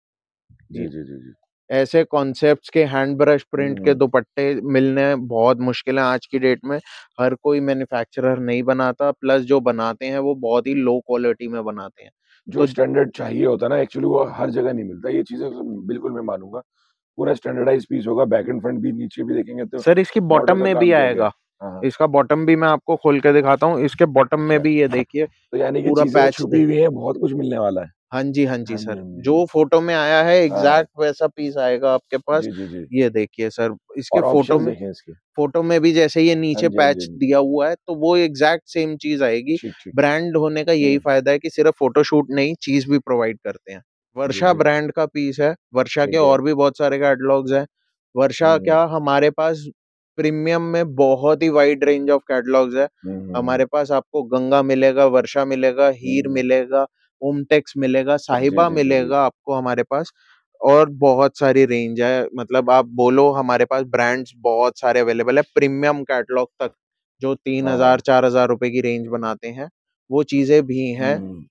जी जी। जी जी जी। ऐसे कॉन्सेप्ट्स के हैंड ब्रश प्रिंट के हम्म। दुपट्टे मिलने बहुत मुश्किल है आज की डेट में। हर कोई मैन्युफैक्चरर नहीं बनाता प्लस जो बनाते हैं वो बहुत ही लो क्वालिटी में बनाते हैं। जो तो स्टैंडर्ड चाहिए होता है ना एक्चुअली वो हर जगह नहीं मिलता। ये चीज़ें बिल्कुल मैं मानूँगा। पूरा स्टैंडर्डाइज पीस होगा बैक एंड फ्रंट भी नीचे भी देखेंगे तो सर इसकी बॉटम में भी आएगा है हाँ हाँ इसका बॉटम भी मैं आपको खोल के दिखाता हूँ इसके बॉटम में अच्छा भी ये देखिए तो यानी कि पूरा पैच छुपी हुई हैं बहुत कुछ मिलने वाला है हाँ जी, हाँ जी हाँ सर। हाँ जी, हाँ फ़ोटो में आया है हाँ। एग्ज़ैक्ट वैसा पीस आएगा आपके पास। जी, जी, जी। ये देखिए सर, इसके फ़ोटो में इसके। फ़ोटो में भी जैसे ये हाँ नीचे हाँ पैच हाँ। दिया हुआ है, तो वो एग्ज़ैक्ट सेम चीज़ आएगी। ब्रांड होने का यही फ़ायदा है कि सिर्फ़ फ़ोटोशूट नहीं, चीज़ भी प्रोवाइड करते हैं। वर्षा। ब्रांड का पीस है, वर्षा के ठीक है। और भी बहुत सारे कैटलॉग्स हैं। वर्षा हुँ। क्या हमारे पास प्रीमियम में बहुत ही वाइड रेंज ऑफ़ कैटलॉग्स है। हुँ, हुँ, हुँ। हमारे पास आपको गंगा मिलेगा, वर्षा मिलेगा, हीर हुँ। मिलेगा, ओमटेक्स मिलेगा, जी, साहिबा जी, जी, जी। मिलेगा आपको हमारे पास और बहुत सारी रेंज है। मतलब आप बोलो हमारे पास ब्रांड्स बहुत सारे अवेलेबल है, प्रीमियम कैटलॉग तक, जो 3000 हाँ। 4000 रुपए की रेंज बनाते हैं, वो चीज़ें भी हैं। हुँ।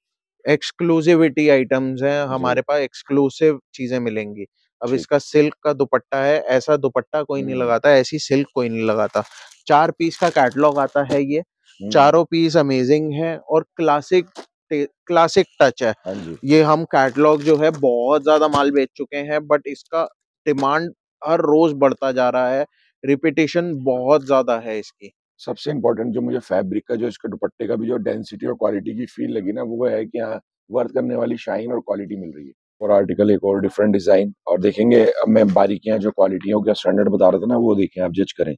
एक्सक्लूसिविटी आइटम्स हैं, हमारे पास एक्सक्लूसिव चीज़ें मिलेंगी। अब इसका सिल्क का दुपट्टा है, ऐसा दुपट्टा कोई नहीं लगाता, ऐसी सिल्क कोई नहीं लगाता। 4 पीस का कैटलॉग आता है ये, हुँ। चारों पीस अमेज़िंग है और क्लासिक क्लासिक टच। हाँ ये हम कैटलॉग जो है बहुत ज़्यादा माल बेच चुके हैं, बट इसका डिमांड हर रोज़ बढ़ता जा रहा है, रिपीटेशन बहुत ज़्यादा है इसकी। सबसे इम्पोर्टेंट जो मुझे फैब्रिक का जो इसके दुपट्टे का भी जो डेंसिटी और क्वालिटी की फ़ील लगी ना, वो है कि हाँ, वर्थ करने वाली शाइन और क्वालिटी मिल रही है। और आर्टिकल एक और डिफरेंट डिज़ाइन और देखेंगे अब मैं बारीकियाँ जो क्वालिटियों का स्टैंडर्ड बता रहा था ना, वो देखें आप जज करें,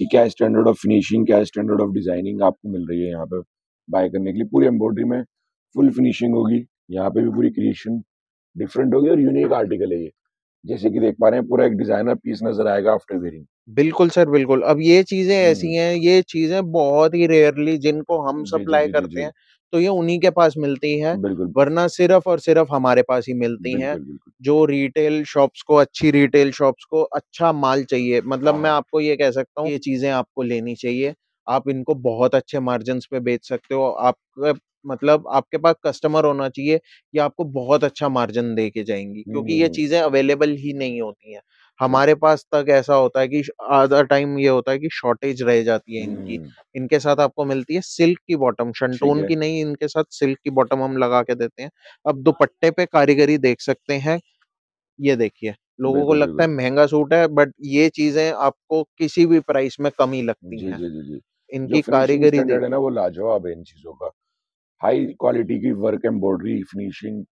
कि क्या स्टैंडर्ड ऑफ़ फिनिशिंग, क्या स्टैंडर्ड ऑफ़ डिज़ाइनिंग आपको मिल रही है यहाँ पे बाय करने के लिए। पूरी एम्ब्रॉयडरी में फुल फिनिशिंग होगी, यहाँ पे भी पूरी क्रिएशन डिफरेंट होगी और यूनिक आर्टिकल है ये। जैसे कि देख पा रहे हैं पूरा एक डिज़ाइनर पीस नज़र आएगा आफ्टर वेयरिंग। बिल्कुल सर, बिल्कुल। अब ये चीज़ें ऐसी हैं, ये चीज़ें बहुत ही रेयरली जिनको हम जी, जी, सप्लाई जी, जी, करते जी। हैं, तो ये उन्हीं के पास मिलती है बिल्कुल। वरना सिर्फ़ और सिर्फ़ हमारे पास ही मिलती हैं। बिल्कुल, बिल्कुल। जो रिटेल शॉप्स को अच्छी रिटेल शॉप्स को अच्छा माल चाहिए, मतलब मैं हाँ। आपको ये कह सकता हूँ, ये चीज़ें आपको लेनी चाहिए। आप इनको बहुत अच्छे मार्जिन्स पे बेच सकते हो। आपका मतलब आपके पास कस्टमर होना चाहिए, ये आपको बहुत अच्छा मार्जिन दे के जाएँगी क्योंकि ये चीज़ें अवेलेबल ही नहीं होती हैं। हमारे पास तक ऐसा होता है कि आधा टाइम ये होता है कि शॉर्टेज रह जाती है इनकी। इनके साथ आपको मिलती है सिल्क की बॉटम, शंटून। की नहीं, इनके साथ सिल्क की बॉटम हम लगा के देते हैं। अब दुपट्टे पे कारीगरी देख सकते हैं, ये देखिए, लोगों को लगता है महँगा सूट है, बट ये चीज़ें आपको किसी भी प्राइस में कम ही लगती हैं। इनकी कारीगरी ना, वो लाजवाब है इन चीज़ों का। हाई क्वालिटी की वर्क एम्ब्रॉयडरी, फिनिशिंग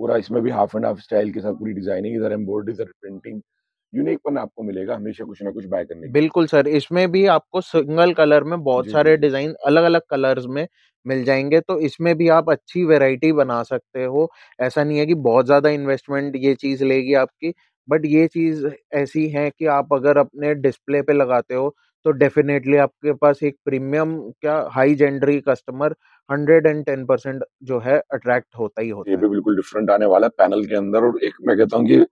पूरा इसमें भी हाफ़ एंड हाफ़ स्टाइल के साथ पूरी डिज़ाइनिंग, इधर एम्ब्रॉयडरी, इधर प्रिंटिंग, यूनिकपन आपको मिलेगा हमेशा कुछ ना कुछ बाय करने के बिल्कुल सर, इसमें भी आपको सिंगल कलर में बहुत सारे डिज़ाइन अलग-अलग कलर्स में मिल जाएँगे, तो इसमें भी आप अच्छी वैरायटी बना सकते हो। ऐसा नहीं है कि बहुत ज़्यादा इन्वेस्टमेंट ये चीज़ लेगी आपकी, बट ये चीज़ ऐसी है कि आप अगर अपने डिस्प्ले पे लगाते हो, तो डेफ़िनेटली आपके पास एक प्रीमियम क्या हाई जेंडरी कस्टमर 110% जो है अट्रैक्ट होता ही होता ये भी बिल्कुल डिफरेंट आने वाला है पैनल के अंदर और एक मैं कहता हूँ कि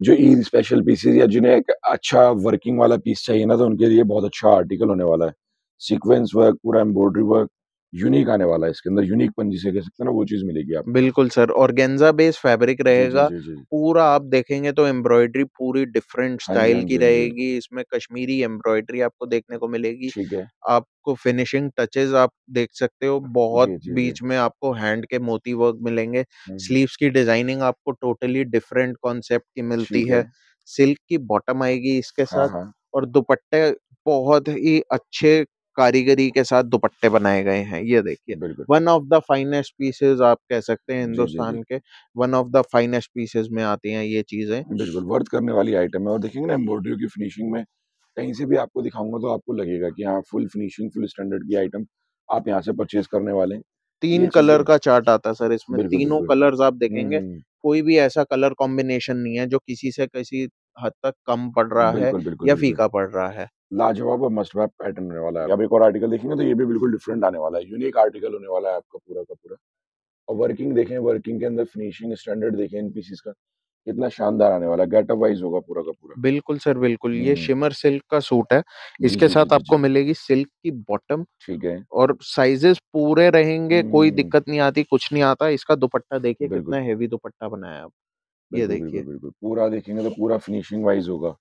जो ईद स्पेशल पीसेज़ या जिन्हें एक अच्छा वर्किंग वाला पीस चाहिए ना, तो उनके लिए बहुत अच्छा आर्टिकल होने वाला है। सीक्वेंस वर्क, पूरा एम्ब्रॉयडरी वर्क, यूनिक आने वाला है इसके अंदर, यूनिकपन जिसे कह सकते हैं ना, वो चीज़ मिलेगी आपको। बिल्कुल सर, ऑर्गेन्ज़ा बेस्ड फैब्रिक जी, जी, रहेगा। जी, जी। पूरा आप देखेंगे तो एम्ब्रॉयडरी पूरी डिफरेंट हाँ जी, हाँ स्टाइल की जी, हाँ जी। रहेगी, इसमें कश्मीरी एम्ब्रॉयडरी आपको देखने को मिलेगी। ठीक है। आपको फिनिशिंग टचेज़ आप देख सकते हो, बहुत जी, जी, जी। बीच में आपको हैंड के मोती वर्क मिलेंगे। स्लीव्स की डिज़ाइनिंग आपको टोटली डिफरेंट कॉन्सेप्ट की मिलती है। सिल्क की बॉटम आएगी इसके साथ। और दुपट्टे बहुत ही अच्छे कारीगरी के साथ दुपट्टे बनाए गए हैं, ये देखिए। One of the finest pieces आप कह सकते हैं। हिंदुस्तान के, one of the finest pieces में आती हैं ये चीज़ें। बिल्कुल, वर्थ करने वाली आइटम है और देखेंगे ना एम्ब्रॉयडरी की फिनिशिंग में, कहीं से भी आपको दिखाऊँगा तो आपको लगेगा कि हाँ, फुल फिनिशिंग, फुल स्टैंडर्ड की आइटम आप यहाँ से परचेज़ करने वाले हैं। 3 ये कलर का चार्ट आता है सर इसमें, तीनों। कलर्स आप देखेंगे, कोई भी ऐसा कलर कॉम्बिनेशन नहीं है जो किसी से किसी हद तक कम पड़ रहा है या फीका पड़ रहा है। लाजवाब और मस्ट हैव पैटर्न होने वाला है। अब एक और आर्टिकल देखेंगे तो ये भी बिल्कुल डिफरेंट आने वाला है, यूनिक आर्टिकल होने वाला है आपका पूरा का पूरा। और वर्किंग देखें, वर्किंग के अंदर फिनिशिंग स्टैंडर्ड देखें इन पीसेस का, कितना शानदार आने वाला है, गेटअप वाइज़ होगा पूरा का पूरा। बिल्कुल सर, बिल्कुल। ये शिमर सिल्क का सूट है, इसके साथ आपको मिलेगी सिल्क की बॉटम ठीक है। और साइजेस पूरे रहेंगे, कोई दिक्कत नहीं आती, कुछ नहीं आता। इसका दुपट्टा देखिए कितना हेवी दुपट्टा बनाया है ये देखिए। बिल्कुल। पूरा देखेंगे तो पूरा फिनिशिंग वाइज़ होगा।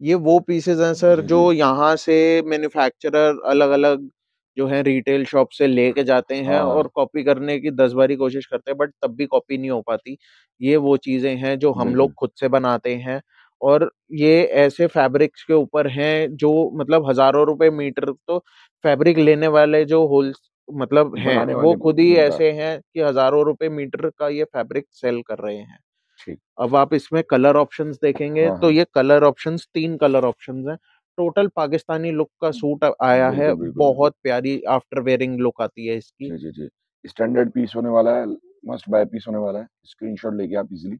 ये वो पीसेज़ हैं सर जो यहाँ से मैन्युफैक्चरर अलग-अलग जो है रिटेल शॉप से लेके जाते हैं हाँ, और हाँ। कॉपी करने की 10 बारी कोशिश करते हैं बट तब भी कॉपी नहीं हो पाती। ये वो चीज़ें हैं जो हम लोग खुद से बनाते हैं और ये ऐसे फैब्रिक्स के ऊपर हैं जो मतलब हज़ारों रुपए मीटर तो फैब्रिक लेने वाले जो होल मतलब हैं, वो खुद ही ऐसे हैं कि हज़ारों रुपए मीटर का ये फैब्रिक सेल कर रहे हैं। ठीक। अब आप इसमें कलर ऑप्शंस देखेंगे हाँ, तो हाँ। ये कलर ऑप्शंस 3 कलर ऑप्शंस हैं। टोटल पाकिस्तानी लुक का सूट आया है। बहुत प्यारी आफ्टर वेयरिंग लुक आती है इसकी। जी, जी, जी। स्टैंडर्ड पीस होने वाला है, मस्ट बाय पीस होने वाला है। स्क्रीनशॉट लेके आप इज़िली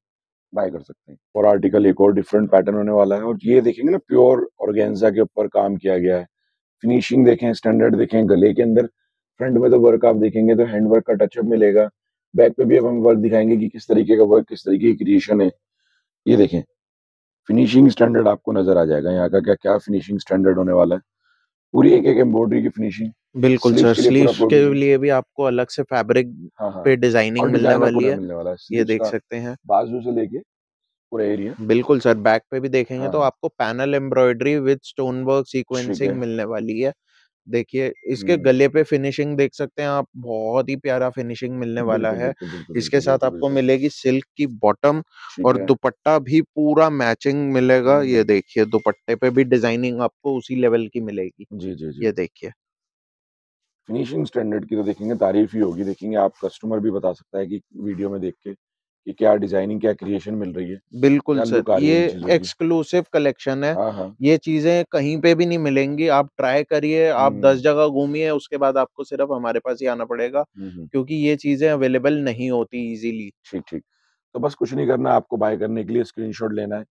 बाय कर सकते हैं। और आर्टिकल एक और डिफरेंट पैटर्न होने वाला है और ये देखेंगे ना प्योर ऑर्गेन्जा के ऊपर काम किया गया है। फिनिशिंग देखें, स्टैंडर्ड देखें, गले के अंदर फ्रंट में तो वर्क आप देखेंगे तो हैंड वर्क का टचअप मिलेगा। बैक पे भी अब हम वर्क दिखाएँगे कि किस तरीके का वर्क, किस तरीके की क्रिएशन है। ये देखें, फिनिशिंग स्टैंडर्ड आपको नज़र आ जाएगा यहाँ का क्या-क्या फिनिशिंग स्टैंडर्ड होने वाला है। पूरी एक-एक एम्ब्रॉयडरी की फिनिशिंग बिल्कुल सर, स्लीव्स के लिए भी आपको अलग से फैब्रिक हाँ, हाँ। पे डिज़ाइनिंग मिलने वाली है। मिलने वाला ये देख सकते हैं। बाजू से लेके पूरा एरिया। बिल्कुल सर, बैक पे भी देखेंगे हाँ, तो हाँ। आपको panel embroidery with stone work sequencing मिलने वाली है। देखिए, इसके। गले पे फिनिशिंग देख सकते हैं आप, बहुत ही प्यारा फिनिशिंग मिलने वाला बिल्कुल, है। बिल्कुल, बिल्कुल, इसके बिल्कुल, साथ बिल्कुल, आपको बिल्कुल। मिलेगी सिल्क की बॉटम ठीक और है। दुपट्टा भी पूरा मैचिंग मिलेगा। ये। देखिए, दुपट्टे पे भी डिज़ाइनिंग आपको उसी लेवल की मिलेगी। जी, जी, जी। ये देखिए। फिनिशिंग स्टैंडर्ड की तो देखेंगे तारीफ़ ही होगी। देखेंगे आप कस्टमर भी बता सकता है कि वीडियो में देख के कि क्या डिज़ाइनिंग, क्या क्रिएशन मिल रही है, बिल्कुल सर, ये एक्सक्लूसिव कलेक्शन है। हाँ, हाँ। ये चीज़ें कहीं पे भी नहीं मिलेंगी। आप ट्राई करिए, आप 10 हुँ। जगह घूमिए, उसके बाद आपको सिर्फ़ हमारे पास ही आना पड़ेगा, हुँ, हुँ। क्योंकि ये चीज़ें अवेलेबल नहीं होती ईज़िली। ठीक, ठीक। तो बस कुछ नहीं करना आपको बाय करने के लिए स्क्रीनशॉट लेना है।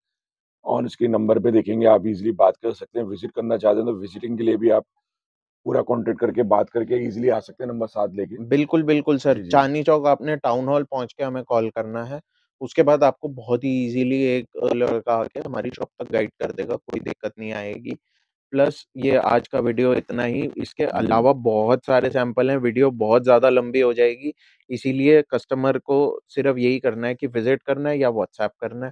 ऑन स्क्रीन नंबर पे देखेंगे आप इज़िली बात कर सकते हैं। विज़िट करना चाहते हैं तो विज़िटिंग के लिए भी आप पूरा कॉन्टैक्ट करके बात करके इज़िली आ सकते हैं नंबर साथ लेके। बिल्कुल, बिल्कुल सर। जी। चांदनी चौक आपने टाउन हॉल पहुँच के हमें कॉल करना है। उसके बाद आपको बहुत ही ईज़िली एक लड़का आके हमारी शॉप तक गाइड कर देगा, कोई दिक्कत नहीं आएगी। प्लस ये आज का वीडियो इतना ही, इसके अलावा बहुत सारे सैंपल हैं, वीडियो बहुत ज़्यादा लंबी हो जाएगी। इसीलिए कस्टमर को सिर्फ़ यही करना है कि विज़िट करना है या व्हाट्सएप करना है।